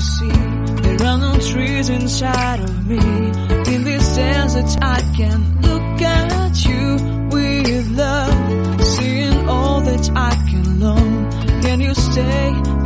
you see There are no trees inside of me. In this desert I can look at you with love Seeing all that I can learn. Can you stay